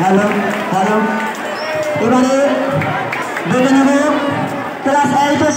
Hello hello. এবারে দেখে নেব ক্লাস এইটের